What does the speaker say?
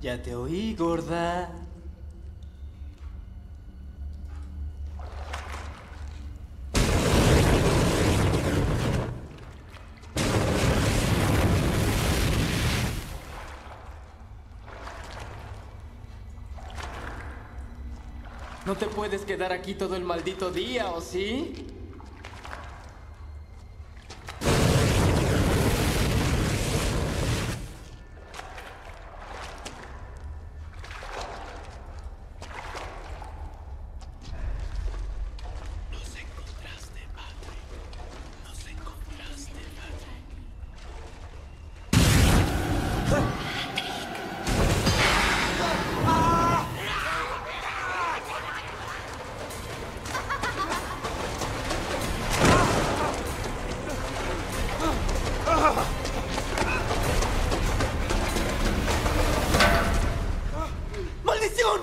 Ya te oí, gorda. No te puedes quedar aquí todo el maldito día, ¿o sí? ¡Maldición!